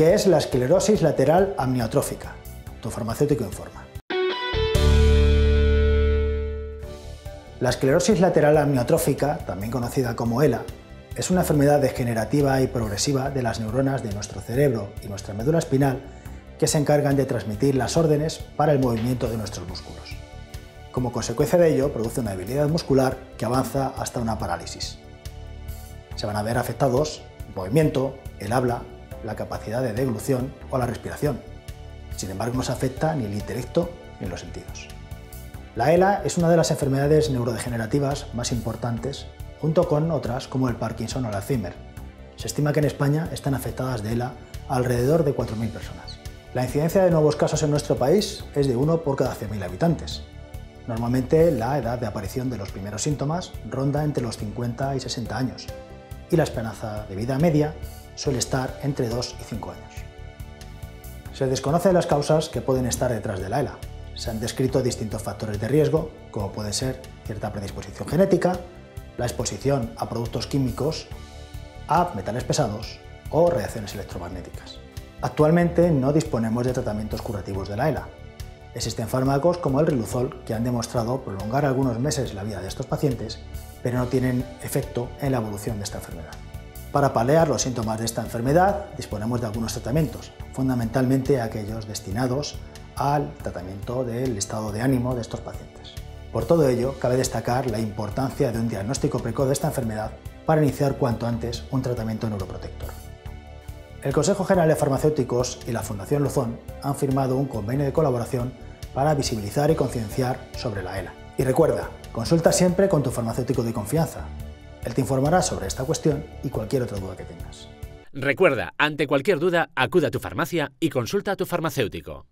¿Qué es la esclerosis lateral amniotrófica? Tu farmacéutico informa. La esclerosis lateral amniotrófica, también conocida como ELA, es una enfermedad degenerativa y progresiva de las neuronas de nuestro cerebro y nuestra médula espinal que se encargan de transmitir las órdenes para el movimiento de nuestros músculos. Como consecuencia de ello, produce una debilidad muscular que avanza hasta una parálisis. Se van a ver afectados el movimiento, el habla, la capacidad de deglución o la respiración. Sin embargo, no se afecta ni el intelecto ni los sentidos. La ELA es una de las enfermedades neurodegenerativas más importantes, junto con otras como el Parkinson o el Alzheimer. Se estima que en España están afectadas de ELA alrededor de 4.000 personas. La incidencia de nuevos casos en nuestro país es de 1 por cada 100.000 habitantes. Normalmente la edad de aparición de los primeros síntomas ronda entre los 50 y 60 años y la esperanza de vida media suele estar entre 2 y 5 años. Se desconocen las causas que pueden estar detrás de la ELA. Se han descrito distintos factores de riesgo, como puede ser cierta predisposición genética, la exposición a productos químicos, a metales pesados o reacciones electromagnéticas. Actualmente no disponemos de tratamientos curativos de la ELA. Existen fármacos como el Riluzol que han demostrado prolongar algunos meses la vida de estos pacientes, pero no tienen efecto en la evolución de esta enfermedad. Para paliar los síntomas de esta enfermedad disponemos de algunos tratamientos, fundamentalmente aquellos destinados al tratamiento del estado de ánimo de estos pacientes. Por todo ello, cabe destacar la importancia de un diagnóstico precoz de esta enfermedad para iniciar cuanto antes un tratamiento neuroprotector. El Consejo General de Farmacéuticos y la Fundación Luzón han firmado un convenio de colaboración para visibilizar y concienciar sobre la ELA. Y recuerda, consulta siempre con tu farmacéutico de confianza, él te informará sobre esta cuestión y cualquier otra duda que tengas. Recuerda, ante cualquier duda, acude a tu farmacia y consulta a tu farmacéutico.